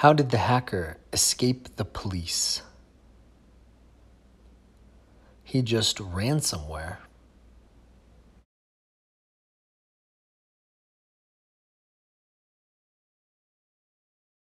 How did the hacker escape the police? He just ran somewhere.